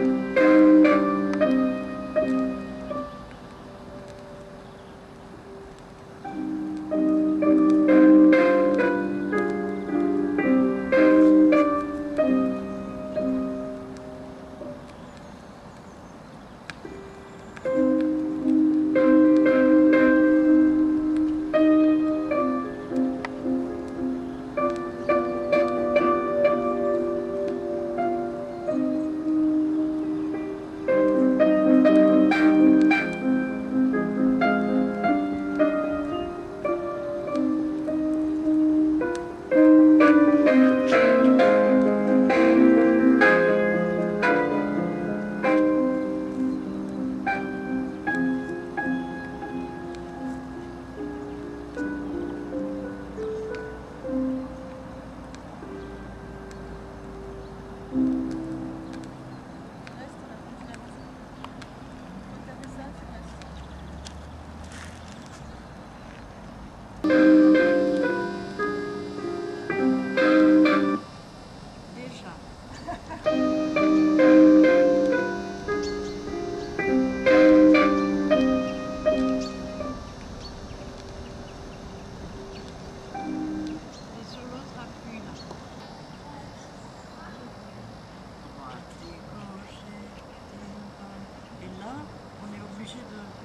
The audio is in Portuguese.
Música 是的。